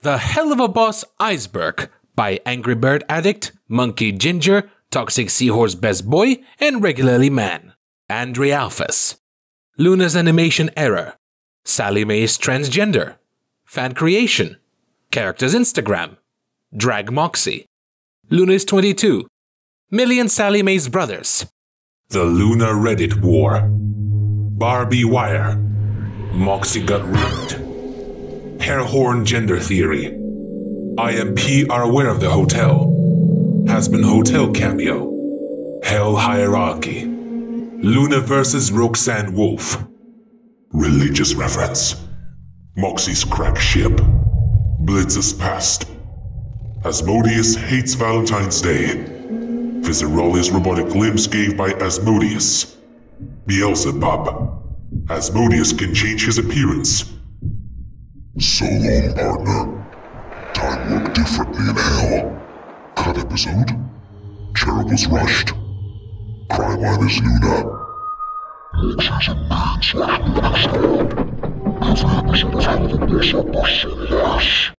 The Helluva Boss Iceberg by Angry Bird Addict, Monkey Ginger, Toxic Seahorse Best Boy, and Regularly Man. Andre Alphas. Loona's Animation Error. Sallie May's Transgender. Fan Creation. Characters Instagram. Drag Moxxie. Loona's 22. Millie and Sallie May's Brothers. The Loona Reddit War. Barbie Wire. Moxxie got ripped. Hairhorn Gender Theory. IMP are aware of the hotel. Hazbin Hotel Cameo. Hell Hierarchy. Loona versus Roxanne Wolf. Religious reference. Moxxie's crack ship. Blitz is past. Asmodeus hates Valentine's Day. Fizzarolli's robotic limbs gave by Asmodeus. Beelzebub. Asmodeus can change his appearance. So long, partner. Time worked differently in hell. Cut episode. Cherub was rushed. Crime is Loona. Moxxie's a main slash movie star. Every episode of Helluva Boss